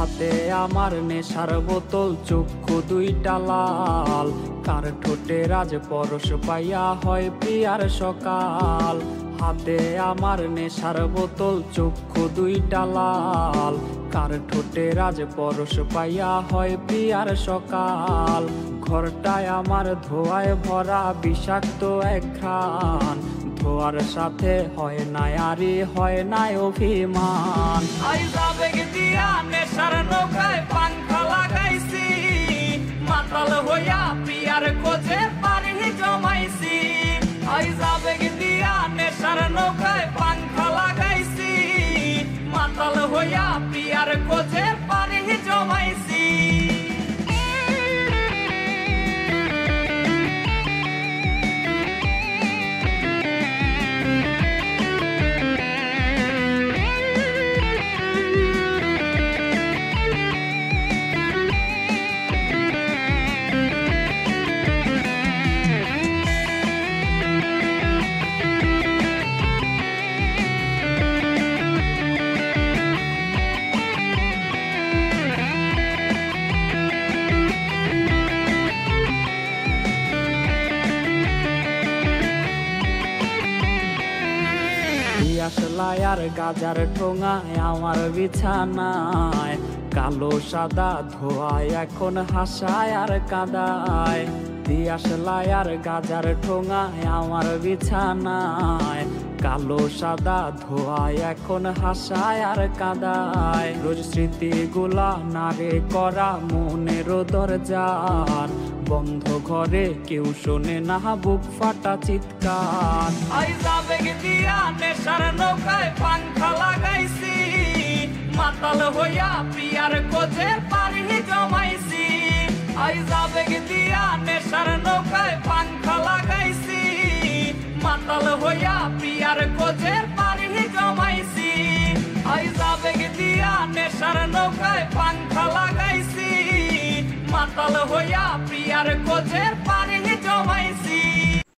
আমার নেশার বোতল, চক্ষু দুইটা লাল। কার ঠোঁটে রাজ পরশ পাইয়া হয় প্রিয়ার সকাল। হাতে আমার নেশার বোতল, চক্ষু দুইটা লাল। কার ঠোঁটে রাজ পরশ পাইয়া হয় প্রিয়ার সকাল। ঘরটায় আমার ধোয়ায় ভরা বিষাক্ত এক ধোয়ার সাথে হয় না আরি হয় না অভিমান। পিয়ার আসলাই আর গাজার ঠোঙায়, আমার বিছানায়। কালো সাদা ধোয়ায়, এখন হাসায় আর কাদায়। দিয়াশলাই আর গাজার ঠোঙায়, আমার বিছানায়। কালো সাদা ধোয়ায়, এখন হাসায় আর কাদায়। রোজ স্মৃতিগুলা নারে করা মনের দরজার। বন্ধ ঘরে কেউ শোনে না, বুক ফাটা চিৎকার। হইয়া পিয়ার কোজে পানি জমাইছি? আইজ আবেগ দিয়া নেশার নৌকায় পাংখা লাগাইছি। মাতাল হইয়া পিয়ার কোজে পানি জমাইছি? আইজ আবেগ দিয়া নেশার নৌকায় পাংখা লাগাইছি। মাতাল হইয়া পিয়ার কোজে পানি জমাইছি